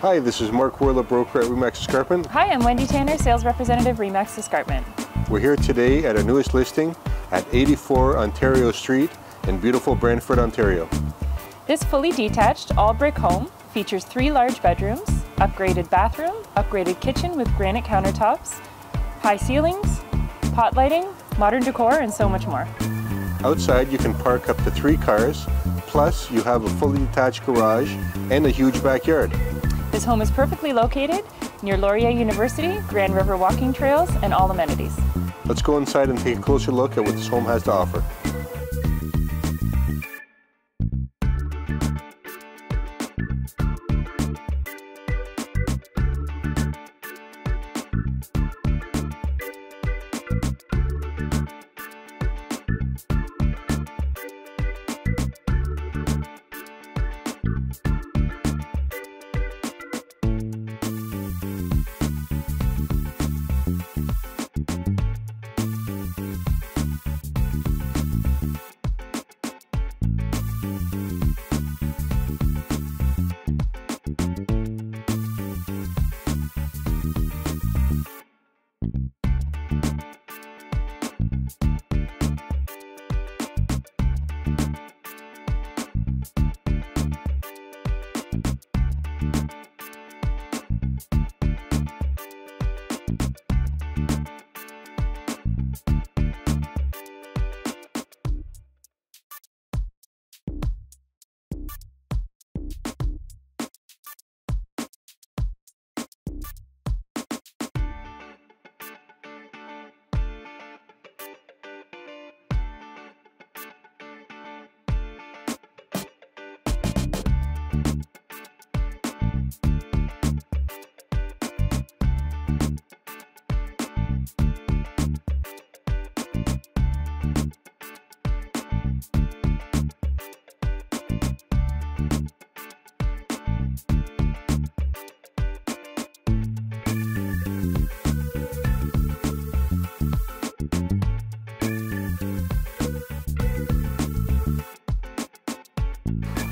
Hi, this is Mark Woehrle, broker at Remax Escarpment. Hi, I'm Wendy Tanner, sales representative, Remax Escarpment. We're here today at our newest listing at 84 Ontario Street in beautiful Brantford, Ontario. This fully detached, all brick home features three large bedrooms, upgraded bathroom, upgraded kitchen with granite countertops, high ceilings, pot lighting, modern decor, and so much more. Outside you can park up to three cars, plus you have a fully detached garage and a huge backyard. This home is perfectly located near Laurier University, Grand River walking trails, and all amenities. Let's go inside and take a closer look at what this home has to offer.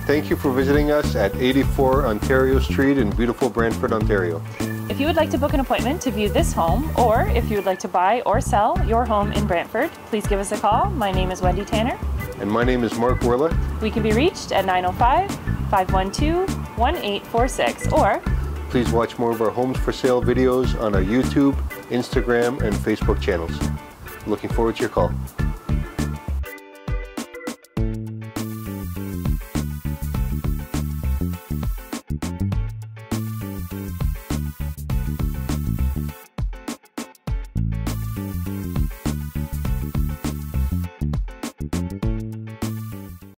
Thank you for visiting us at 84 Ontario Street in beautiful Brantford, Ontario. If you would like to book an appointment to view this home, or if you would like to buy or sell your home in Brantford, please give us a call. My name is Wendy Tanner. And my name is Mark Woehrle. We can be reached at 905 512 1846 or Please watch more of our homes for sale videos on our YouTube, Instagram, and Facebook channels. Looking forward to your call.